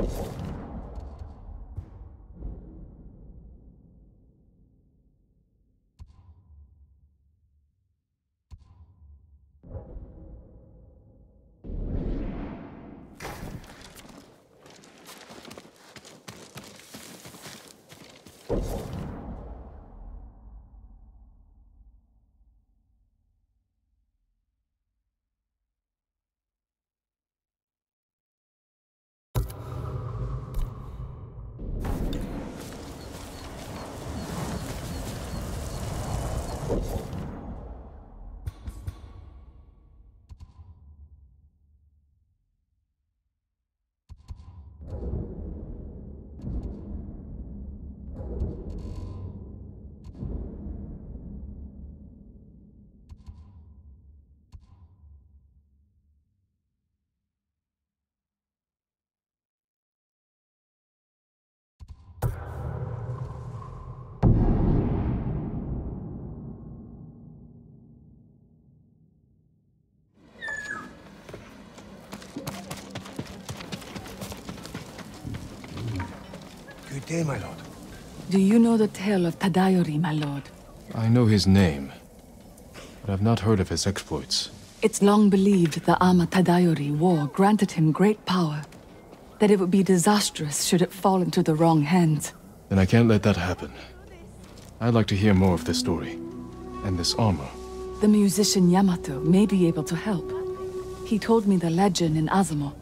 Good day, my lord. Do you know the tale of Tadayori, my lord? I know his name, but I've not heard of his exploits. It's long believed the Ama Tadayori war granted him great power. That it would be disastrous should it fall into the wrong hands. Then I can't let that happen. I'd like to hear more of this story. And this armor. The musician Yamato may be able to help. He told me the legend in Azamo,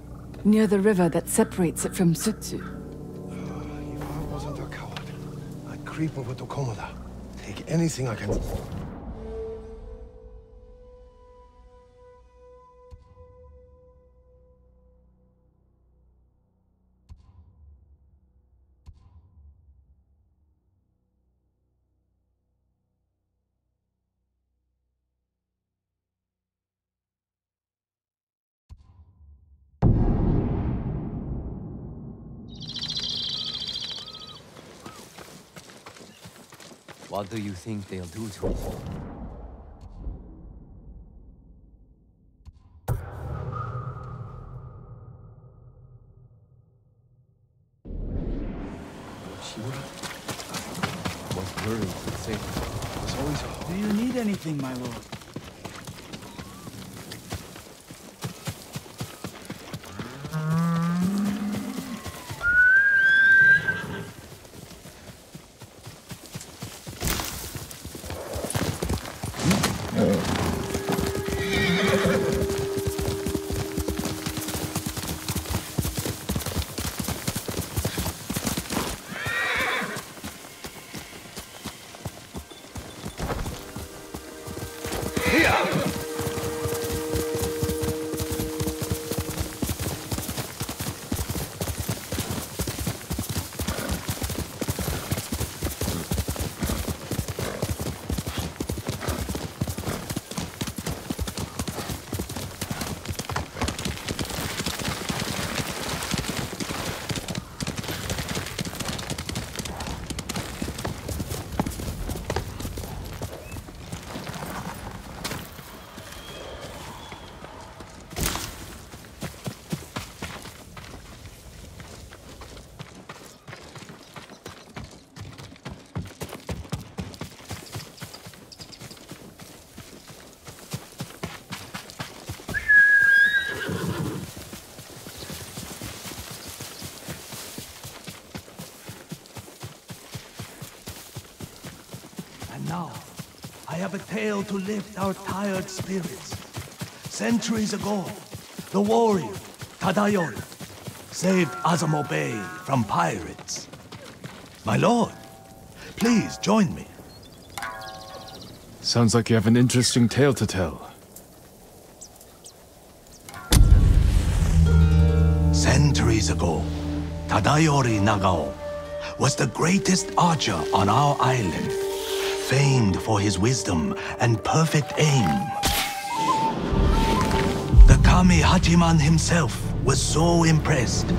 near the river that separates it from Tsutsu. I'd creep over to Komoda. Take anything I can... What do you think they'll do to us? Always Do you need anything, my lord? And now, I have a tale to lift our tired spirits. Centuries ago, the warrior, Tadayori, saved Azamo Bay from pirates. My lord, please join me. Sounds like you have an interesting tale to tell. Centuries ago, Tadayori Nagao was the greatest archer on our island, famed for his wisdom and perfect aim. The Kami Hachiman himself was so impressed,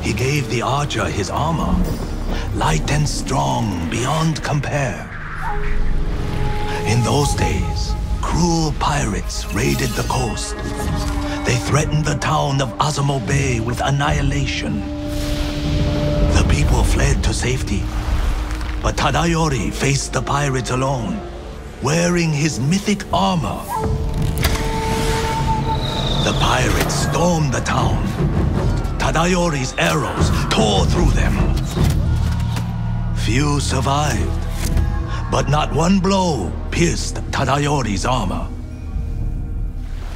he gave the archer his armor, light and strong beyond compare. In those days, cruel pirates raided the coast. They threatened the town of Azamo Bay with annihilation. The people fled to safety. But Tadayori faced the pirates alone, wearing his mythic armor. The pirates stormed the town. Tadayori's arrows tore through them. Few survived, but not one blow pierced Tadayori's armor.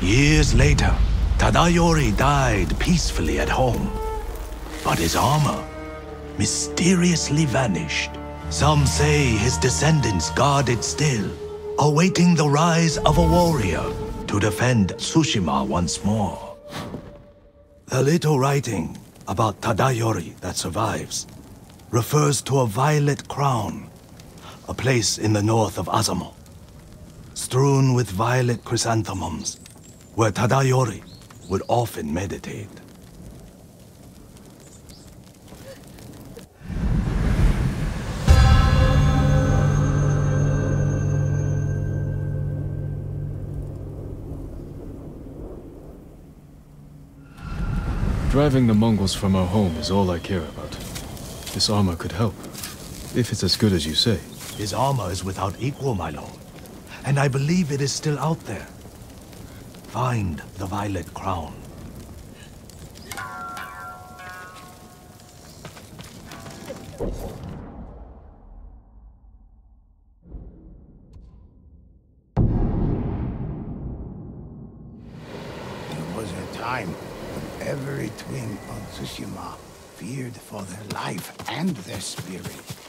Years later, Tadayori died peacefully at home, but his armor mysteriously vanished. Some say his descendants guard it still, awaiting the rise of a warrior to defend Tsushima once more. The little writing about Tadayori that survives refers to a violet crown, a place in the north of Azamo, strewn with violet chrysanthemums, where Tadayori would often meditate. Driving the Mongols from our home is all I care about. This armor could help, if it's as good as you say. His armor is without equal, my lord, and I believe it is still out there. Find the violet crown. Tsushima feared for their life and their spirit.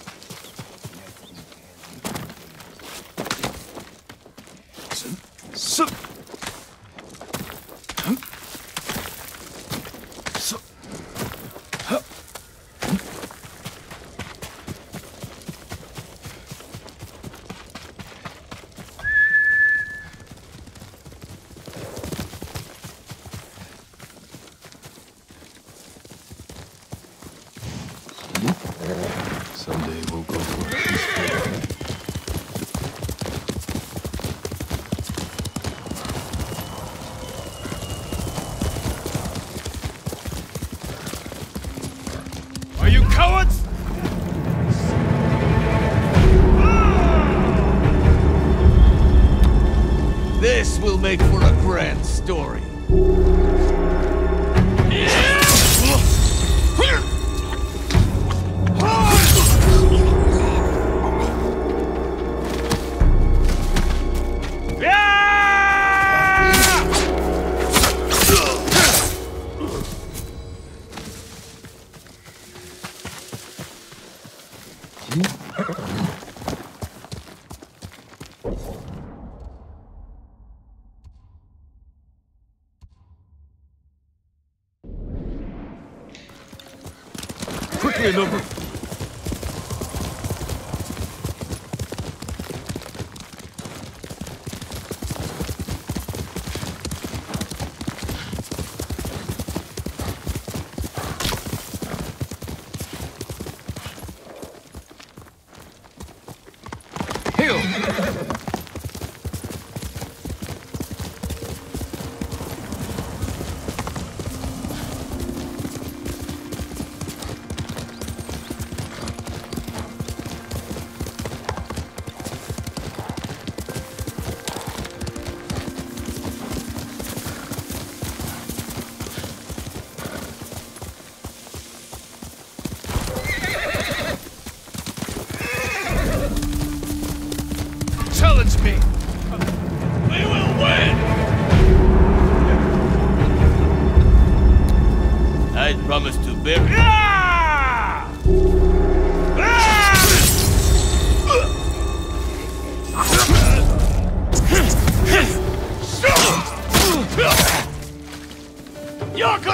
Quickly, Nobu!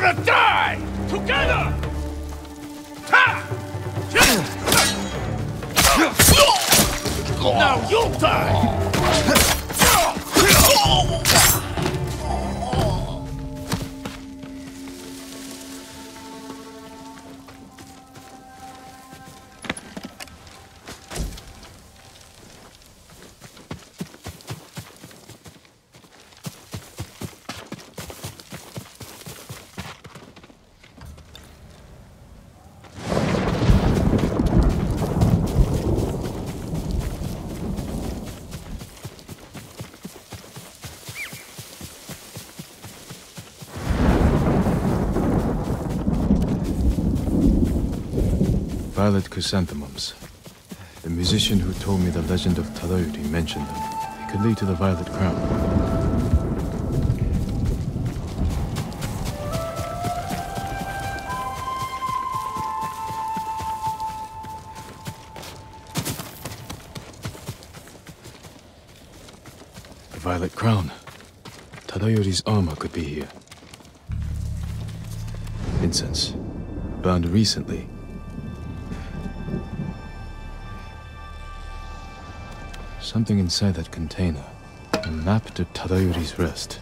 Gonna die! Together! Now you'll die! Violet chrysanthemums. The musician who told me the legend of Tadayori mentioned them. They could lead to the Violet Crown. The Violet Crown. Tadayori's armor could be here. Incense. Burned recently. Something inside that container. A map to Tadayori's rest.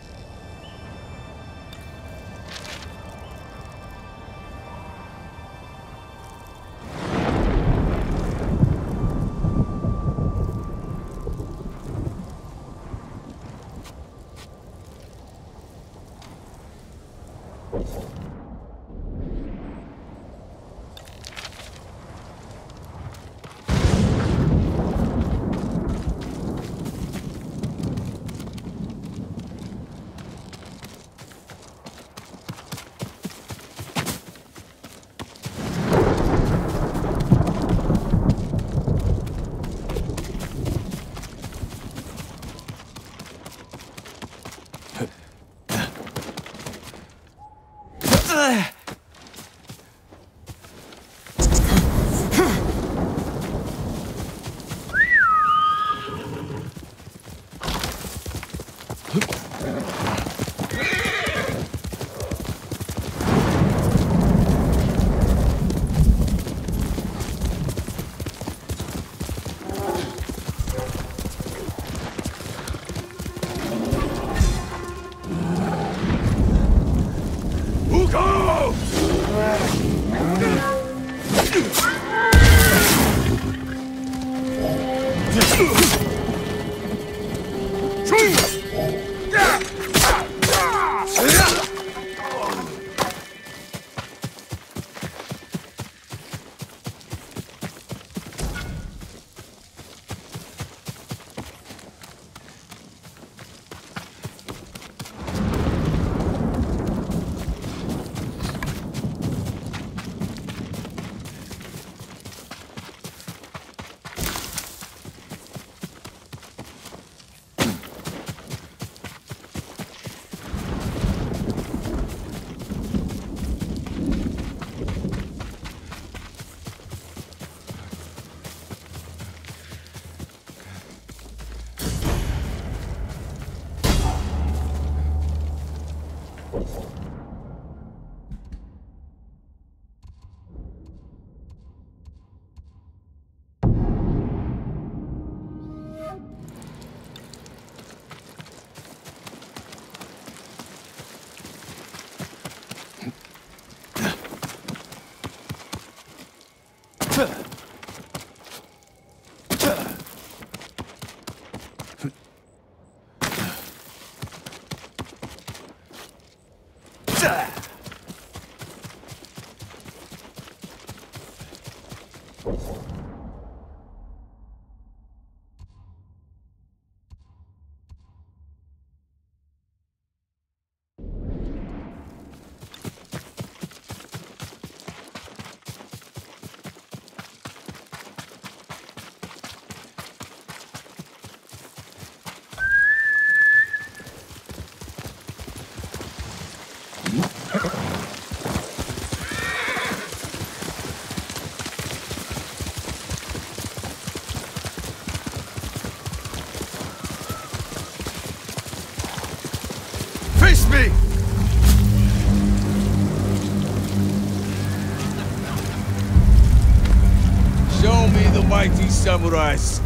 samurais.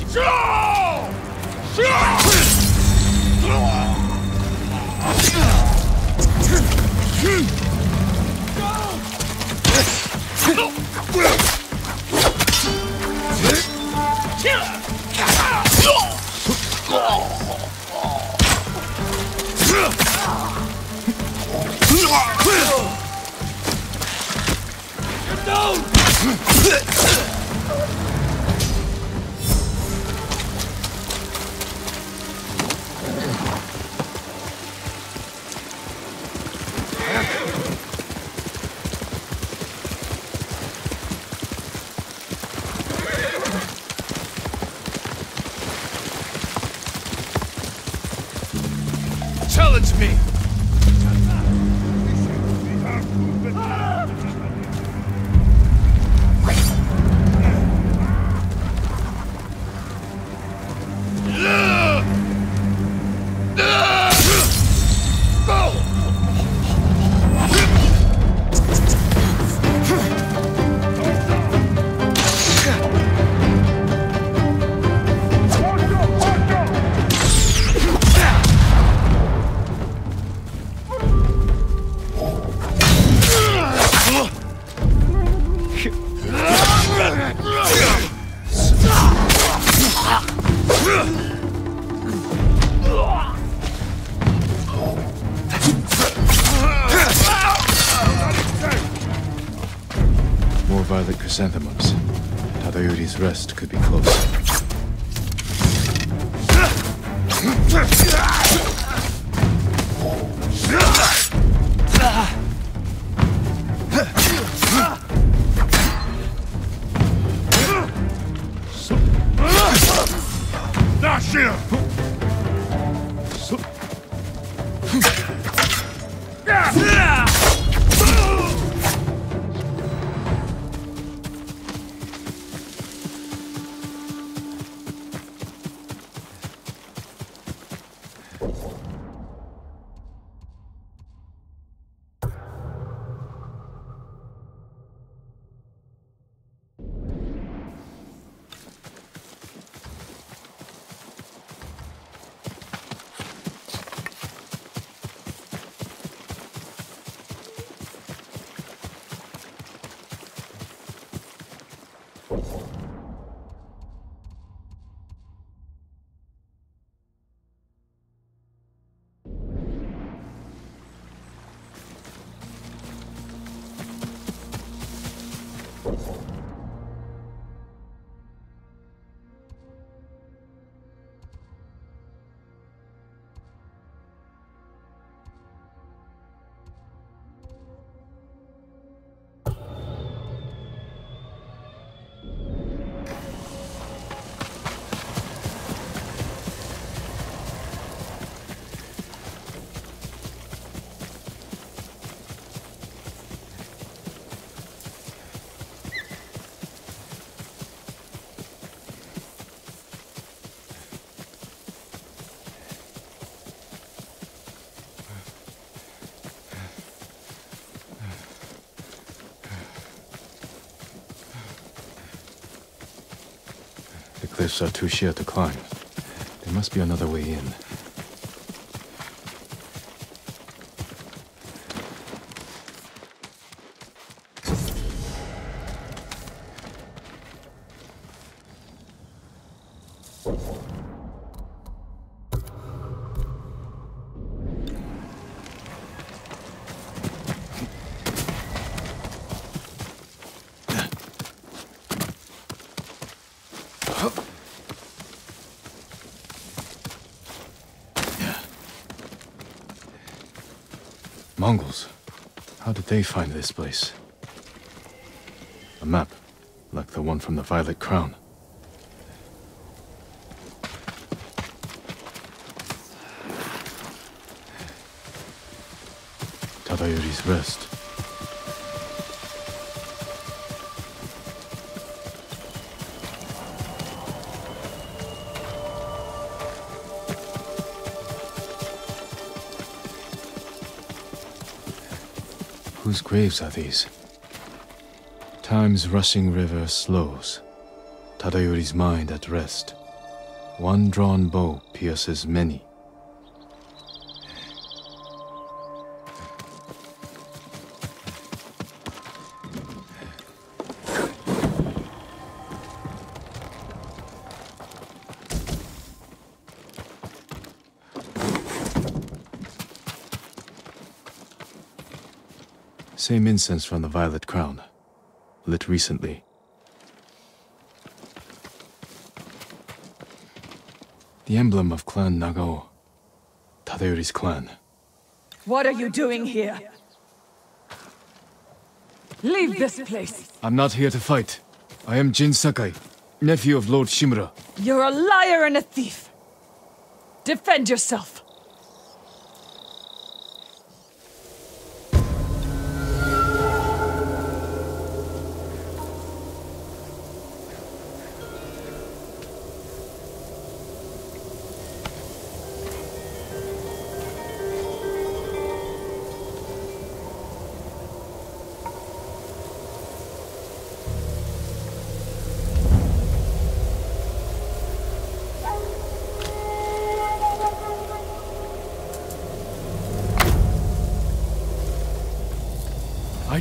Cliffs are too sheer to climb. There must be another way in. Mongols. How did they find this place? A map, like the one from the Violet Crown. Tadayori's rest. Graves are these? Time's rushing river slows. Tadayori's mind at rest. One drawn bow pierces many. Same incense from the Violet Crown. Lit recently. The emblem of Clan Nagao. Tadayori's clan. What are you doing here? Leave this place! I'm not here to fight. I am Jin Sakai, nephew of Lord Shimura. You're a liar and a thief! Defend yourself!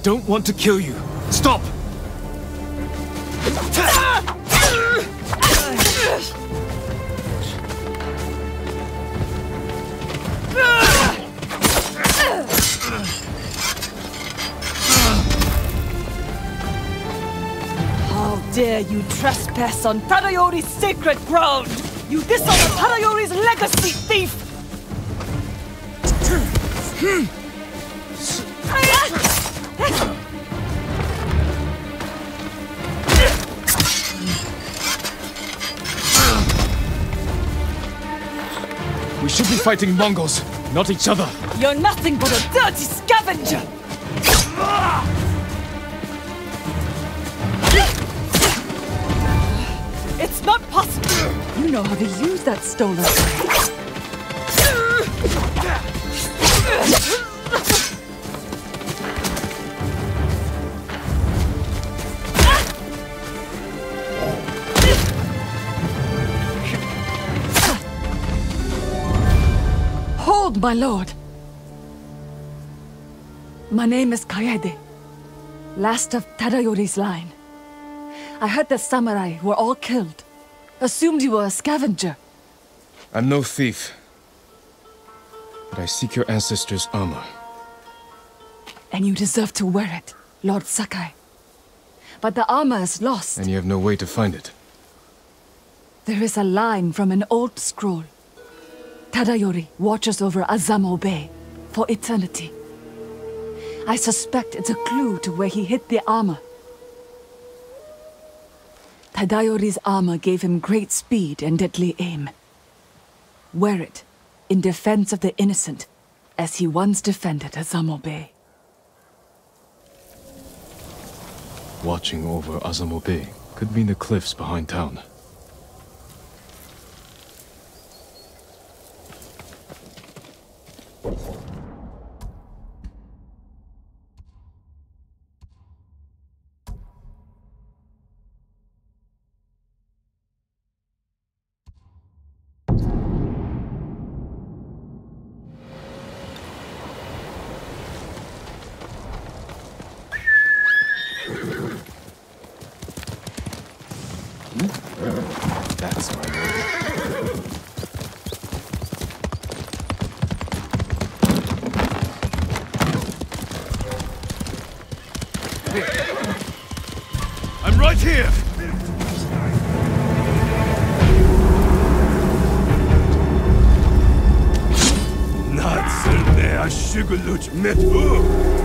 Don't want to kill you. Stop! How dare you trespass on Tadayori's sacred ground? You dishonor Tadayori's legacy, thief! We should be fighting Mongols, not each other. You're nothing but a dirty scavenger! It's not possible! You know how to use that stolen my lord! My name is Kaede, last of Tadayori's line. I heard the samurai were all killed. Assumed you were a scavenger. I'm no thief. But I seek your ancestors' armor. And you deserve to wear it, Lord Sakai. But the armor is lost. And you have no way to find it. There is a line from an old scroll. Tadayori watches over Azamo Bay for eternity. I suspect it's a clue to where he hid the armor. Tadayori's armor gave him great speed and deadly aim. Wear it in defense of the innocent, as he once defended Azamo Bay. Watching over Azamo Bay could mean the cliffs behind town. Hmm? That's my lord. Here! Natsın ne aşıgılıç metu! Hold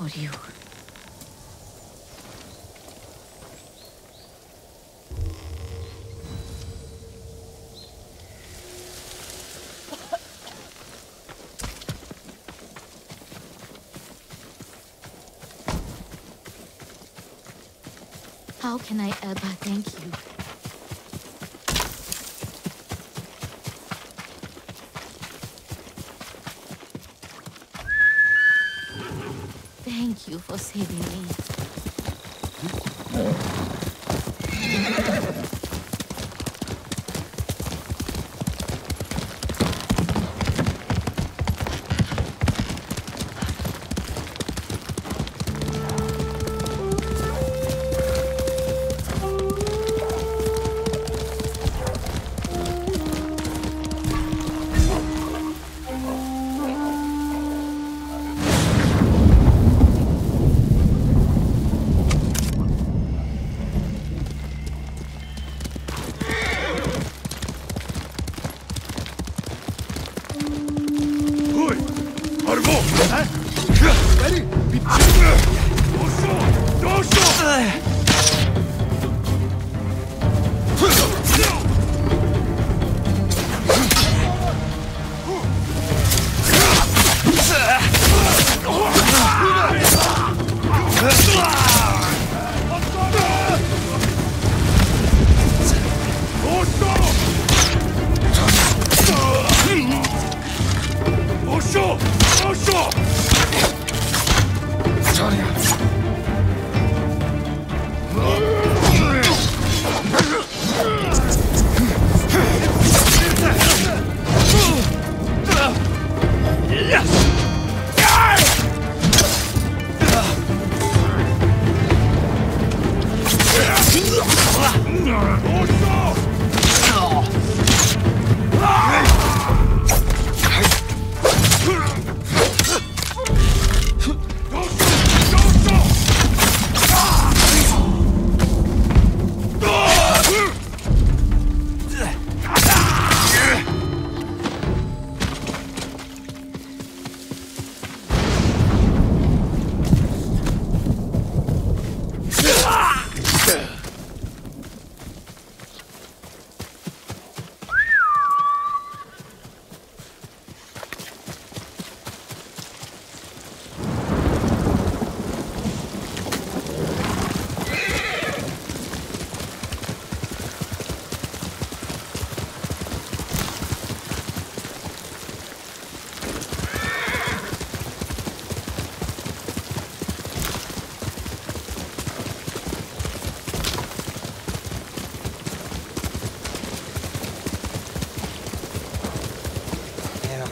for you. How can I ever thank you? Thank you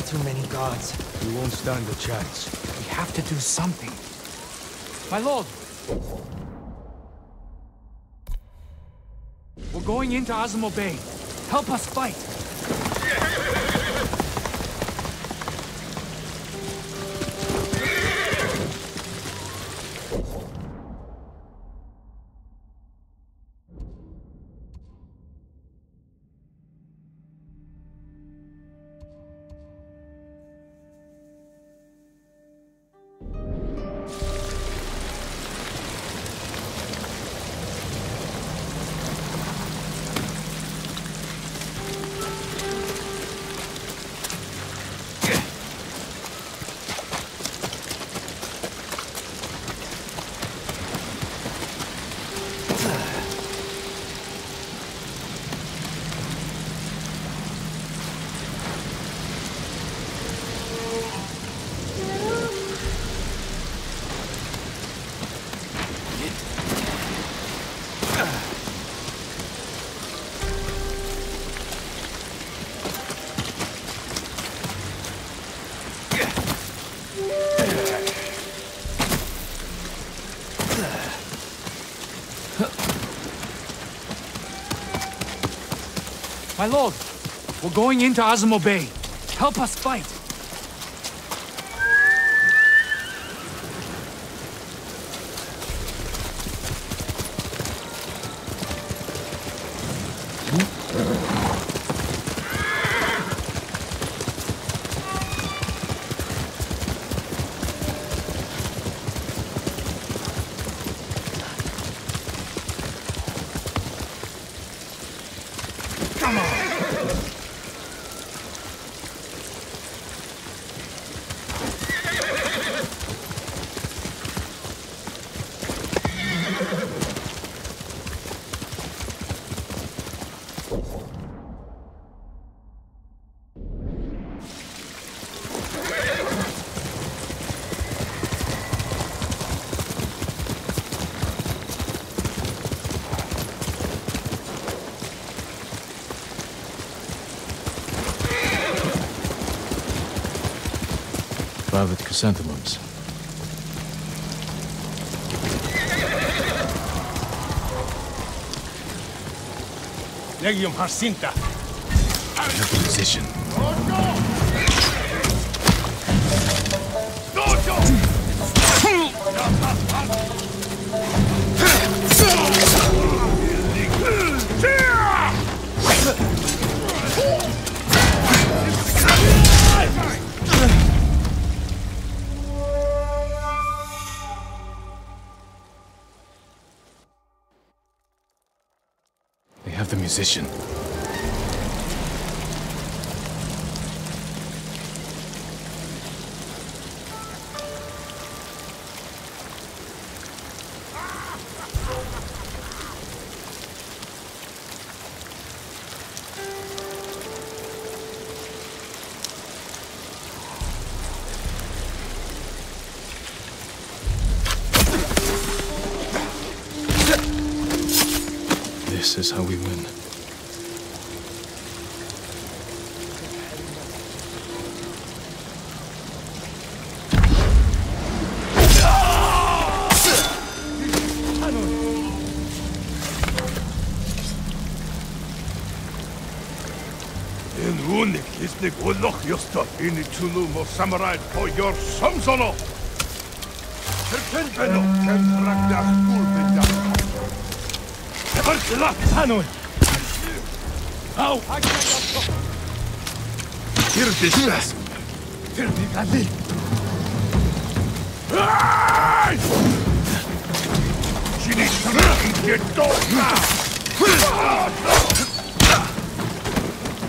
too many guards. We won't stand a chance. We have to do something. My lord! We're going into Azamo Bay. Help us fight! My lord! We're going into Azamo Bay. Help us fight! Violet chrysanthemums. Legium Jacinta. I have the musician. Musician. This is how we win. Unik isnik uloch josta ini tulu mo samurai po your samsono. Terken beno ken ragda skul binda. Ever sila tanoi. Au. Here this best. Here the gali. She needs to get dog now.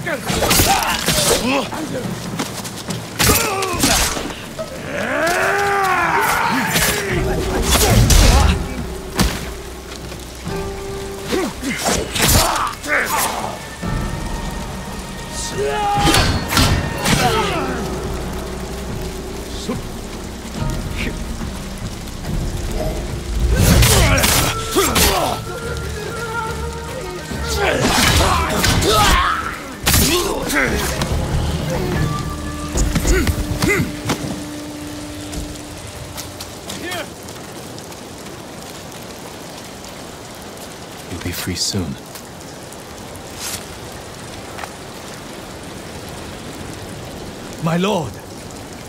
You'll be free soon. My lord,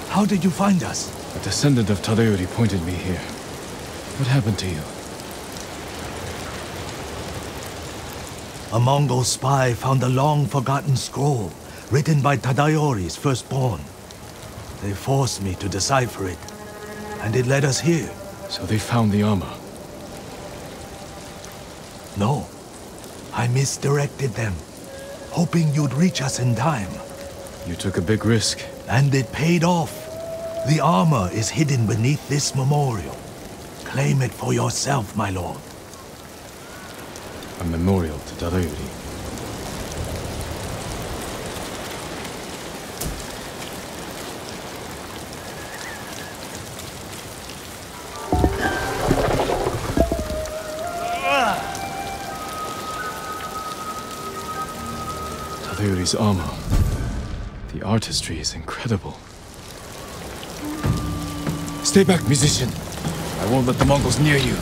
how did you find us? A descendant of Tadayori pointed me here. What happened to you? A Mongol spy found a long-forgotten scroll written by Tadayori's firstborn. They forced me to decipher it, and it led us here. So they found the armor. No, I misdirected them, hoping you'd reach us in time. You took a big risk. And it paid off. The armor is hidden beneath this memorial. Claim it for yourself, my lord. A memorial to Tadayori. Tadayori's armor. The artistry is incredible. Stay back, musician. I won't let the Mongols near you.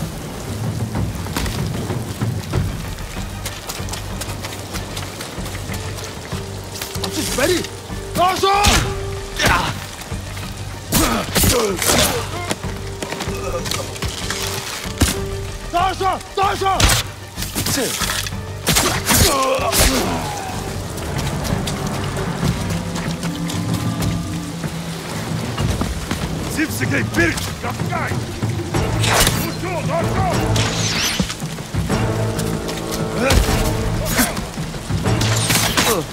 Ready? Gaza! Gaza! Gaza! Высокий пирк, капкай! Учу, дорогу! Ugh.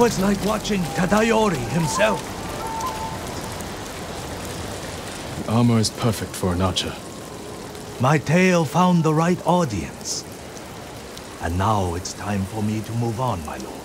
Was like watching Tadayori himself. The armor is perfect for an archer. My tale found the right audience. And now it's time for me to move on, my lord.